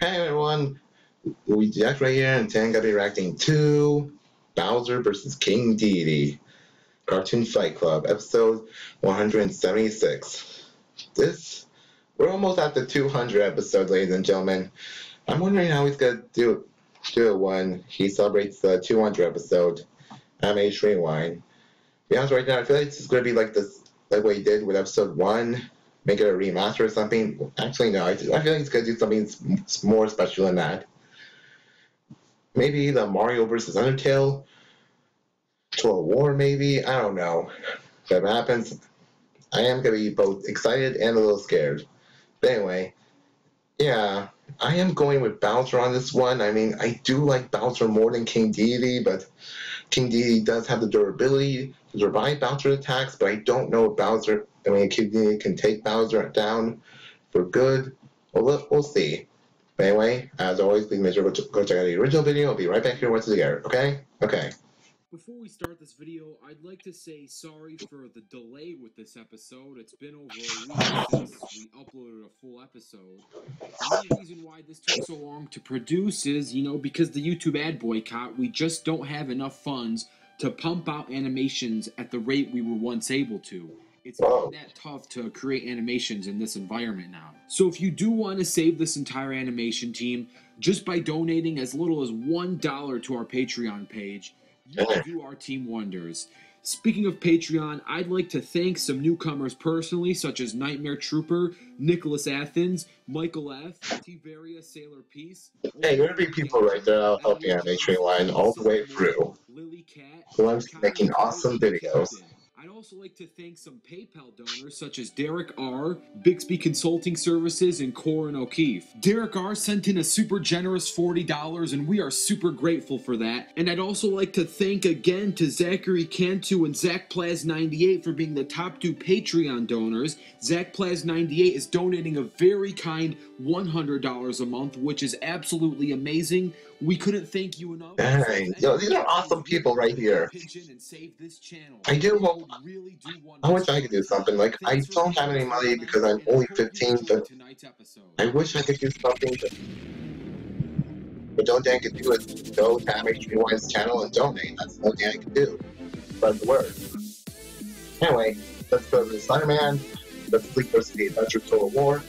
Hey everyone, we Jack right here, and today I'm gonna be reacting to Bowser vs. King Dedede, Cartoon Fight Club, episode 176. This, we're almost at the 200 episode, ladies and gentlemen. I'm wondering how he's gonna do do it when he celebrates the 200 episode. I'm H Rewind. To be honest, right now, I feel like this is gonna be like this, like what he did with episode one make it a remaster or something. Actually, no. I, feel like it's gonna do something more special than that. Maybe the Mario versus Undertale Total War, maybe. I don't know. If that happens, I am gonna be both excited and a little scared. But anyway, yeah, I am going with Bowser on this one. I mean, I do like Bowser more than King Dedede, but King Dedede does have the durability to survive Bowser attacks, but I don't know if Bowser I mean, Kid can take Bowser down for good. Well, we'll see. But anyway, as always, please make sure to go check out the original video. I'll be right back here once again, okay? Okay. Before we start this video, I'd like to say sorry for the delay with this episode. It's been over a week since we uploaded a full episode. The reason why this took so long to produce is, you know, because the YouTube ad boycott, we just don't have enough funds to pump out animations at the rate we were once able to. It's not that tough to create animations in this environment now. So if you do want to save this entire animation team, just by donating as little as $1 to our Patreon page, you can do our team wonders. Speaking of Patreon, I'd like to thank some newcomers personally, such as Nightmare Trooper, Nicholas Athens, Michael F., Tiberia Sailor Peace. Hey, there are big people right there that'll help you Animation Line all the way through. Lily Cat, who I'm making awesome videos. I'd also like to thank some PayPal donors such as Derek R., Bixby Consulting Services, and Corin O'Keefe. Derek R. sent in a super generous $40, and we are super grateful for that. And I'd also like to thank again to Zachary Cantu and Zach Plaz98 for being the top two Patreon donors. Zach Plaz98 is donating a very kind $100 a month, which is absolutely amazing. We couldn't thank you enough. Dang, yo, these are awesome people right here. I do hope. I wish I could do something. Like, I don't have any money because I'm only 15, but I wish I could do something. But, but only thing I could do is go to MHB1's channel and donate. That's the only thing I can do. Spread the word. Anyway, let's go to the Spider-Man. Let's click goes the Adventure Total War.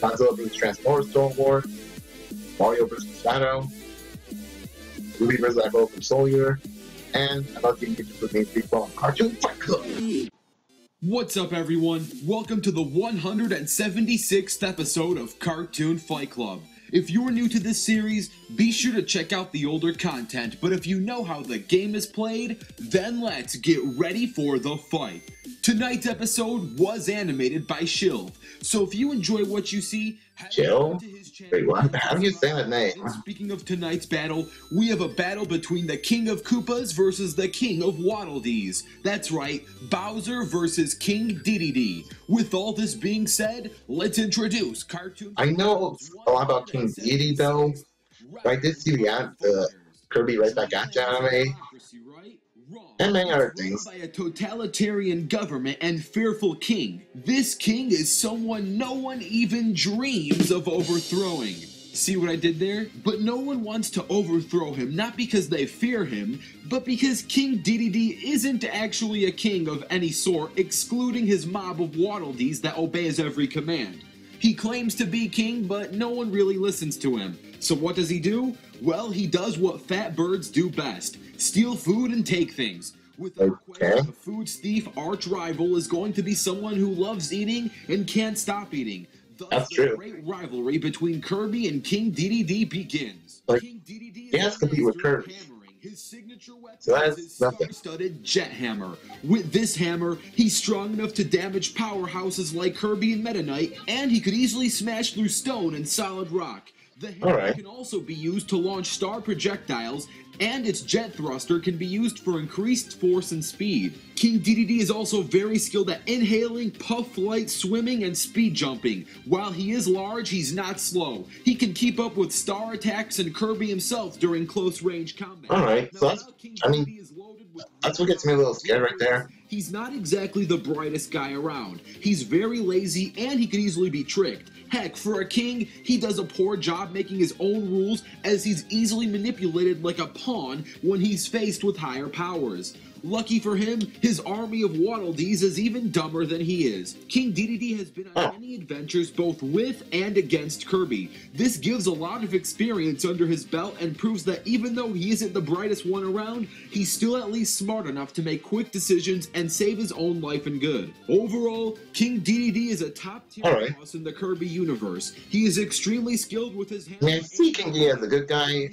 Godzilla vs. Transformers Total War. Mario vs. Shadow, Ruby vs. From and about me people on Cartoon Fight Club. What's up, everyone? Welcome to the 176th episode of Cartoon Fight Club. If you're new to this series, be sure to check out the older content, but if you know how the game is played, then let's get ready for the fight. Tonight's episode was animated by Shilv, so if you enjoy what you see, Jill? Wait, what? How do you say that name? Speaking of tonight's battle, we have a battle between the King of Koopas versus the King of Waddle Dees. That's right, Bowser versus King Dedede. With all this being said, let's introduce Cartoon. I know a lot about King Dedede though. I did see the, uh, Kirby Right Back at anime and many other things. By a totalitarian government and fearful king. This king is someone no one even dreams of overthrowing. See what I did there? But no one wants to overthrow him, not because they fear him, but because King Dedede isn't actually a king of any sort, excluding his mob of Waddle Dees that obeys every command. He claims to be king, but no one really listens to him. So what does he do? Well, he does what fat birds do best steal food and take things. Without okay. question, the food thief arch rival is going to be someone who loves eating and can't stop eating. Thus, That's the true. great rivalry between Kirby and King Dedede begins. Like, King he has to compete with Kirby. His signature weapon so is his star-studded jet hammer. With this hammer, he's strong enough to damage powerhouses like Kirby and Meta Knight, and he could easily smash through stone and solid rock. The hammer right. can also be used to launch star projectiles and its jet thruster can be used for increased force and speed. King Dedede is also very skilled at inhaling, puff flight, swimming, and speed jumping. While he is large, he's not slow. He can keep up with star attacks and Kirby himself during close range combat. Alright, so that's, I mean, That's what gets me a little scared right there. He's not exactly the brightest guy around. He's very lazy and he can easily be tricked. Heck, for a king, he does a poor job making his own rules as he's easily manipulated like a pawn when he's faced with higher powers. Lucky for him, his army of Waddle Dees is even dumber than he is. King Dedede has been on many adventures both with and against Kirby. This gives a lot of experience under his belt and proves that even though he isn't the brightest one around, he's still at least smart enough to make quick decisions and save his own life and good. Overall, King Dedede is a top tier Alright. boss in the Kirby universe. He is extremely skilled with his hands. I see King Dedede as a good guy.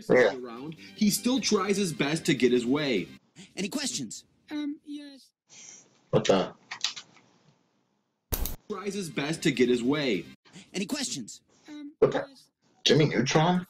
He isn't the most fierce Yeah. around. He still tries his best to get his way. Any questions? Um, yes. What the? Tries his best to get his way. Any questions? Um, What the- Jimmy Neutron?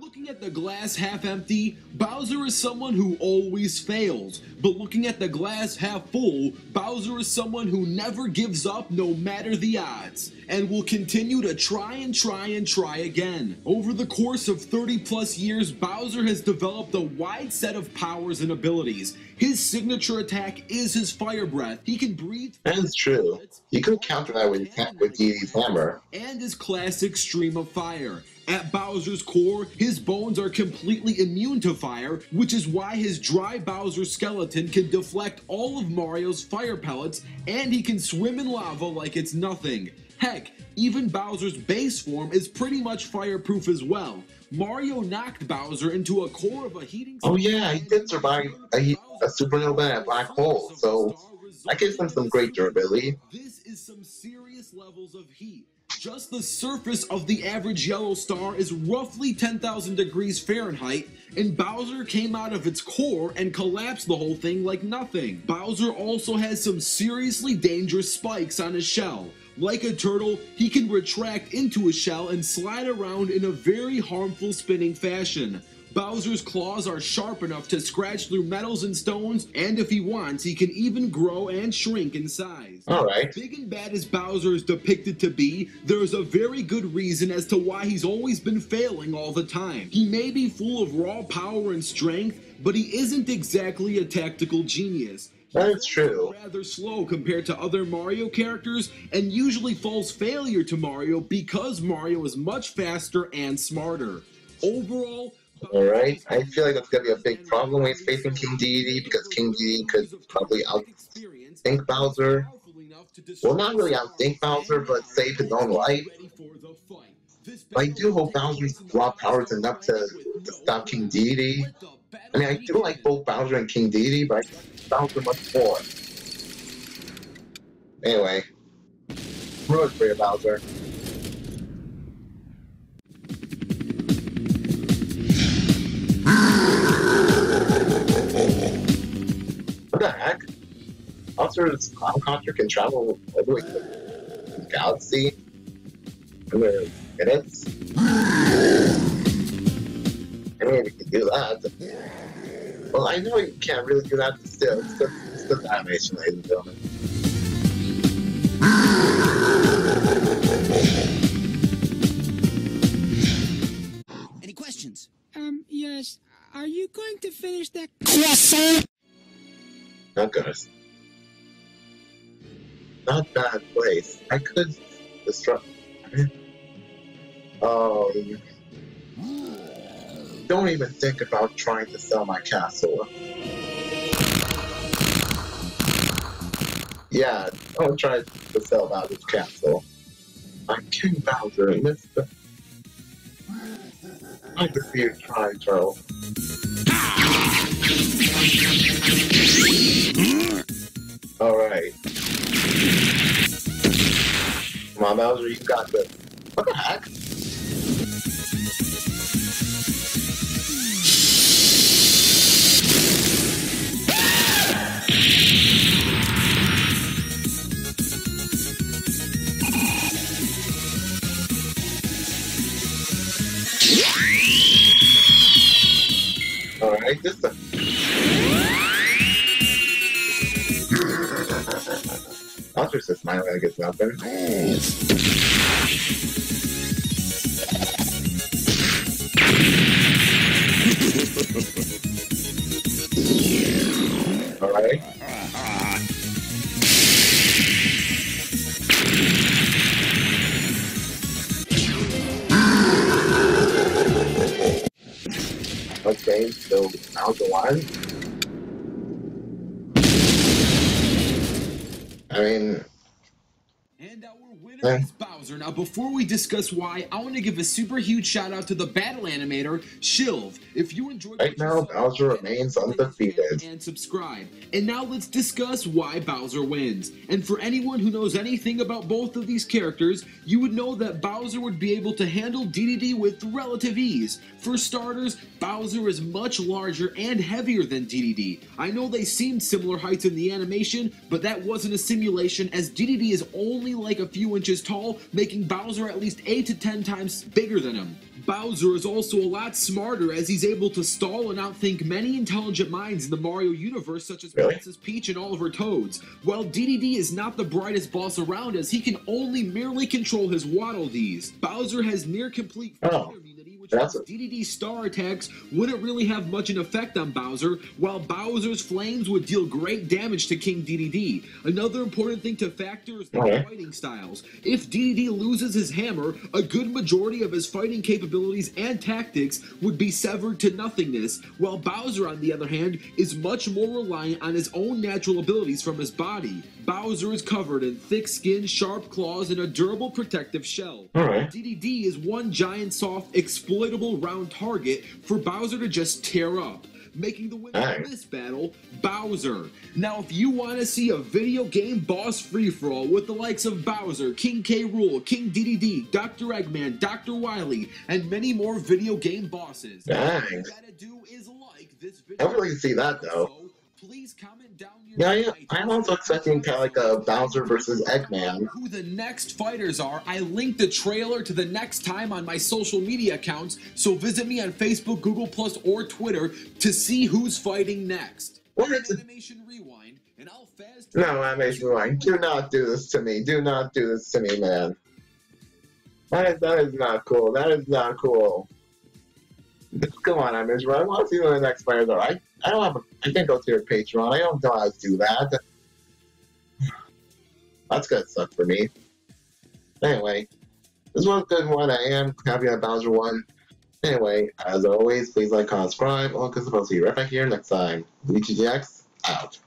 Looking at the glass half empty, Bowser is someone who always fails. But looking at the glass half full, Bowser is someone who never gives up no matter the odds, and will continue to try and try and try again. Over the course of 30 plus years, Bowser has developed a wide set of powers and abilities. His signature attack is his fire breath. He can breathe That is true. You could counter that with, with hammer. and his classic stream of fire. At Bowser's core, his bones are completely immune to fire, which is why his dry Bowser skeleton can deflect all of Mario's fire pellets and he can swim in lava like it's nothing. Heck, even Bowser's base form is pretty much fireproof as well. Mario knocked Bowser into a core of a heating Oh yeah, he did survive a, a supernova and a black hole, so that gives them some great durability. This is some serious levels of heat. Just the surface of the average yellow star is roughly 10,000 degrees Fahrenheit, and Bowser came out of its core and collapsed the whole thing like nothing. Bowser also has some seriously dangerous spikes on his shell. Like a turtle, he can retract into a shell and slide around in a very harmful spinning fashion. Bowser's claws are sharp enough to scratch through metals and stones, and if he wants, he can even grow and shrink in size. Alright. Big and bad as Bowser is depicted to be, there is a very good reason as to why he's always been failing all the time. He may be full of raw power and strength, but he isn't exactly a tactical genius. That is true. Rather slow compared to other Mario characters, and usually falls failure to Mario because Mario is much faster and smarter. Overall, Alright, I feel like that's gonna be a big problem when he's facing King Dedede because King Dedede could probably outthink Bowser. Well, not really outthink Bowser, but save his own life. But I do hope Bowser's raw power is enough to, to stop King Dedede. I mean, I do like both Bowser and King Dedede, but Bowser much more. Anyway, road for you, Bowser. Bowser's clown costume can travel over like the galaxy in the minutes. I mean, we can do that. Well, I know you can't really do that, but still, it's good, it's good animation, ladies and gentlemen. Any questions? Um, yes. Are you going to finish that croissant? Not good. Not bad place. I could disrupt. Um. Don't even think about trying to sell my castle. Yeah, don't try to sell Bowser's castle. I'm King Bowser, and this. I defeat Try Turtle. Alright. Come Bowser, you got this. What the heck? Alright, this is Bowser's just smiling like it's nothing. Alright? Okay, so Bowser won. I mean, And our winner Yeah. is Bowser. Now, before we discuss why, I want to give a super huge shout out to the battle animator, Shilv. If you enjoyed Right now, Bowser remains undefeated. And subscribe. And now let's discuss why Bowser wins. And for anyone who knows anything about both of these characters, you would know that Bowser would be able to handle DDD with relative ease. For starters, Bowser is much larger and heavier than DDD. I know they seemed similar heights in the animation, but that wasn't a simulation as DDD is only like a few inches tall, making Bowser at least 8 to 10 times bigger than him. Bowser is also a lot smarter as he's able to stall and outthink many intelligent minds in the Mario universe, such as Really? Princess Peach and Oliver Toads. While DDD is not the brightest boss around as he can only merely control his Waddle Dees. Bowser has near complete Oh, fire immunity, which that's DDD's star attacks wouldn't really have much an effect on Bowser, while Bowser's flames would deal great damage to King DDD. Another important thing to factor is their Okay. fighting styles. If DDD loses his hammer, a good majority of his fighting capabilities and tactics would be severed to nothingness, while Bowser, on the other hand, is much more reliant on his own natural abilities from his body. Bowser is covered in thick skin, sharp claws, and a durable protective shell. Alright. DDD is one giant, soft, exploitable round target for Bowser to just tear up. Making the winner Alright. of this battle Bowser. Now, if you want to see a video game boss free for all with the likes of Bowser, King K. Rool, King DDD, Dr. Eggman, Dr. Wily, and many more video game bosses, all Dang. you gotta do is like this video. I would like to see that though. Please comment down your Yeah, yeah, I'm also expecting kind of like a Bowser versus Eggman. who the next fighters are, I linked the trailer to the next time on my social media accounts, so visit me on Facebook, Google Plus, or Twitter to see who's fighting next. What is? Animation Rewind, and I'll fast No, Animation Rewind, do not do this to me. Do not do this to me, man. That is, that is not cool. That is not cool. Come on, Animation Rewind. I want to see the next players are. I, I don't have a, I can't go to your Patreon. I don't know how to do that. That's gonna suck for me. Anyway, this was good one. I am happy that Bowser won. Anyway, as always, please like, comment, subscribe. All to see you right back here next time. LuigiGX out.